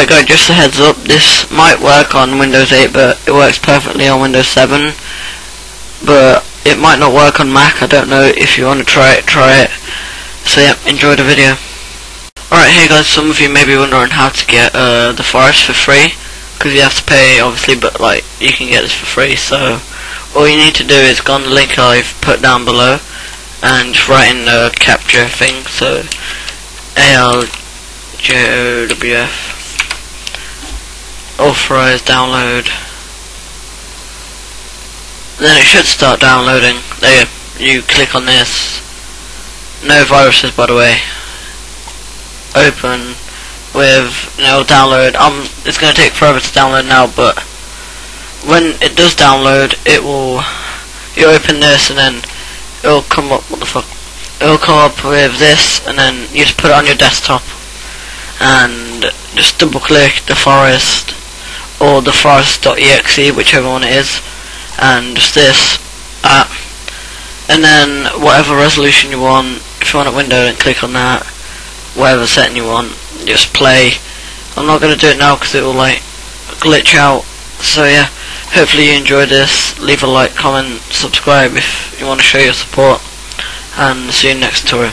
Alright guys, just a heads up, this might work on Windows 8 but it works perfectly on Windows 7 but it might not work on Mac, I don't know, if you want to try it, try it. So yeah, enjoy the video. Alright, hey guys, some of you may be wondering how to get uh, the forest for free because you have to pay obviously but like you can get this for free so all you need to do is go on the link I've put down below and write in the captcha thing so ALJOWF authorize download. Then it should start downloading. There you click on this. No viruses by the way. Open with you know download. Um it's gonna take forever to download now but when it does download it will you open this and then it'll come up what the fuck? It'll come up with this and then you just put it on your desktop and just double click the forest or the forest.exe whichever one it is and just this app and then whatever resolution you want if you want a window then click on that. Whatever setting you want just play. I'm not going to do it now because it will like glitch out. So yeah hopefully you enjoyed this. Leave a like comment subscribe if you want to show your support. And see you next tutorial